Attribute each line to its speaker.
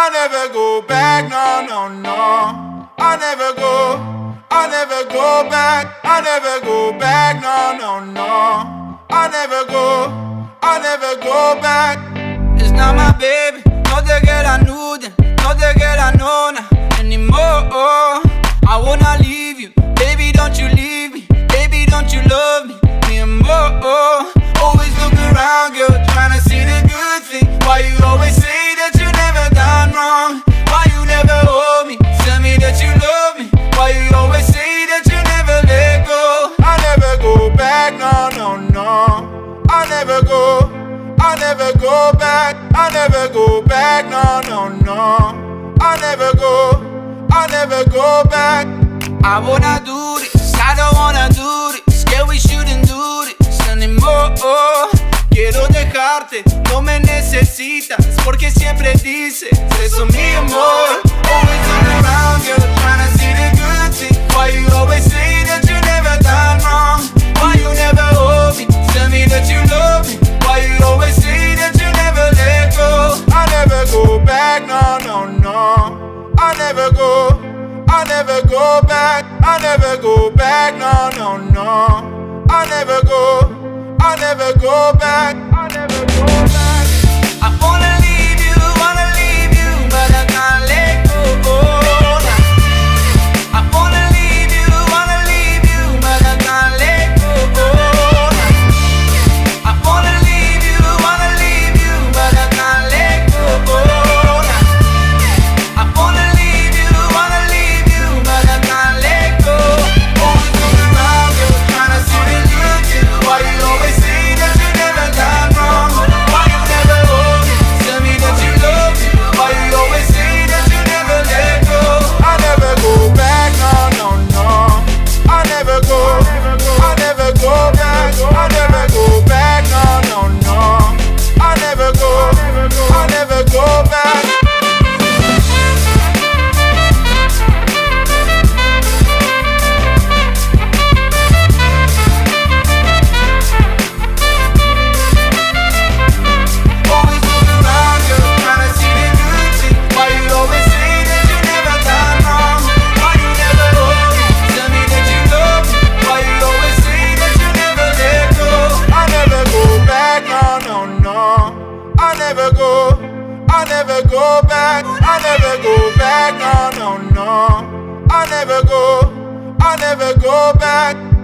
Speaker 1: I never go back, no, no, no. I never go, I never go back, I never go back, no, no, no. I never go, I never go back.
Speaker 2: It's not my baby, no te que la nuden, no te que la nona anymore. I wanna leave you, baby, don't you leave me, baby, don't you love me anymore. Always look around, girl, trying never go,
Speaker 1: I never go back, I never go back, no, no, no. I never go, I never go back.
Speaker 2: I wanna do this, I don't wanna do this. Yeah, we shouldn't do this anymore. Quiero dejarte, no me necesitas, porque siempre dices eso, mi amor. Go
Speaker 1: back, I never go back, no, no, no. I never go, I never go back, back, I never go back, no, no, no. I never go, I never go back.